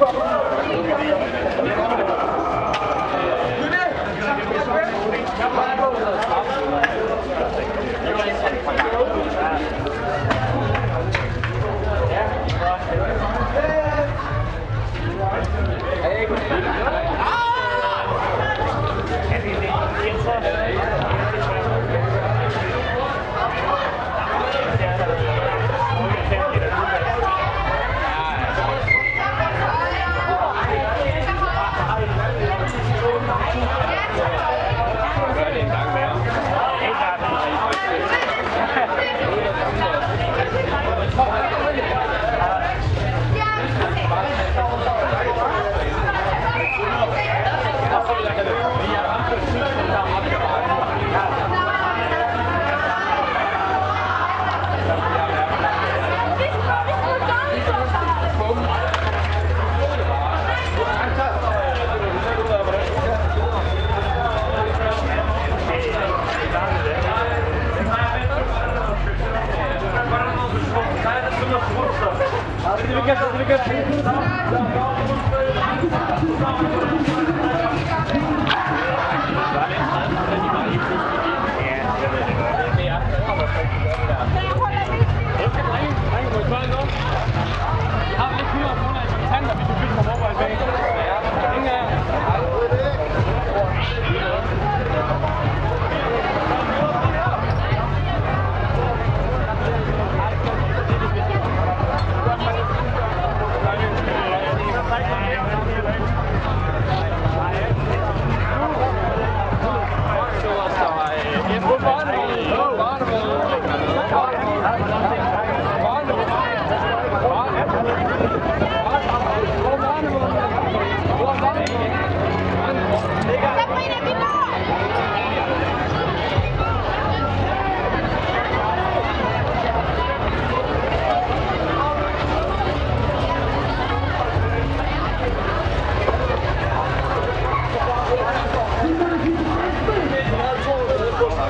Thank.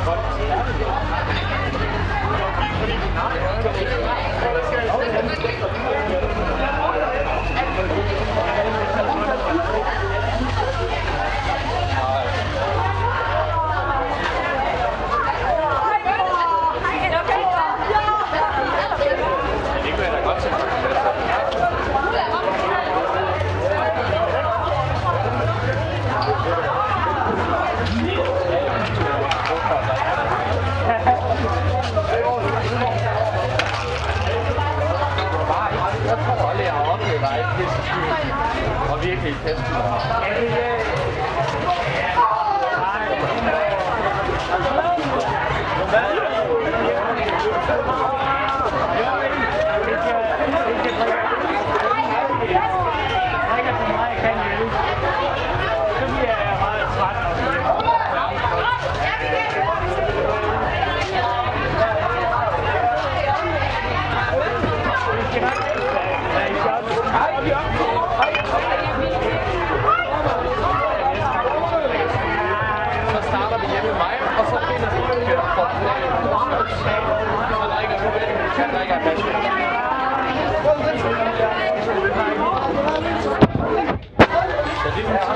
Gott. virkelig et fest. Thank you.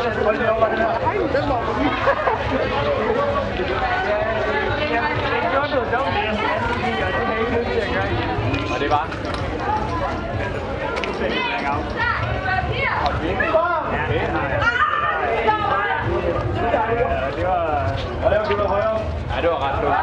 Og det var... Det var ret dumt. Ja, det var ret dumt.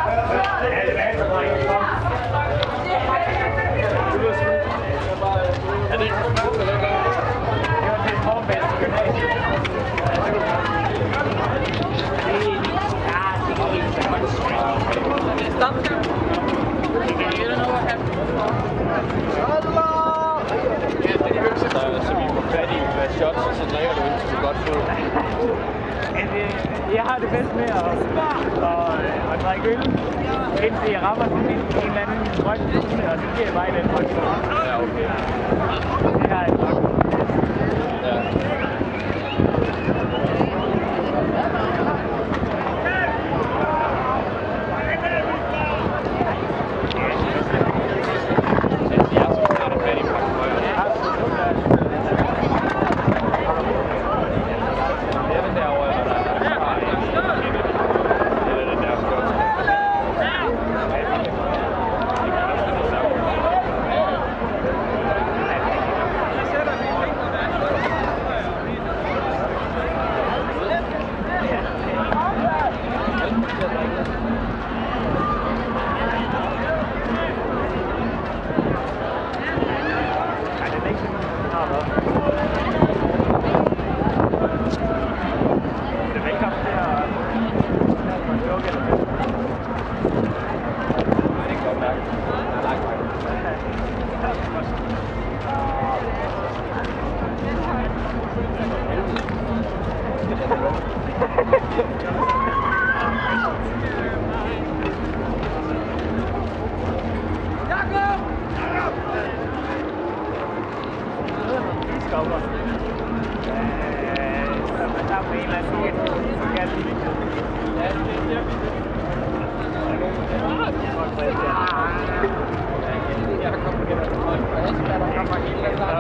shots, og så drikker du indtil du godt fuld. jeg har det bedst med at, og, øh, at drikke øl, indtil jeg rammer sådan en, en eller anden grøn og så bliver jeg bare i den grøn Ja, okay. Det er jeg.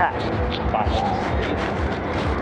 past fascist.